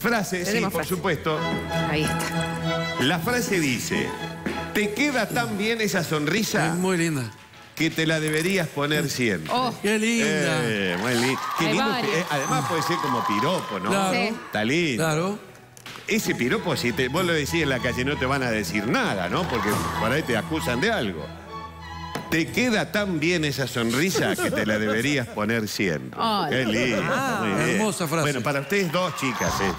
Frase, sí, por frase. supuesto. Ahí está. La frase dice, te queda tan bien esa sonrisa Es muy linda. que te la deberías poner siempre. Oh, Qué linda. Eh, muy. Qué Hay lindo que- eh, además puede ser como piropo, ¿no? Claro. Sí. Está lindo. Claro. Ese piropo, si te, vos lo decís en la calle, no te van a decir nada, ¿no? Porque por ahí te acusan de algo. Te queda tan bien esa sonrisa que te la deberías poner siempre. Ay. Qué lindo. muy bien. Hermosa frase. Bueno, para ustedes dos chicas, ¿eh?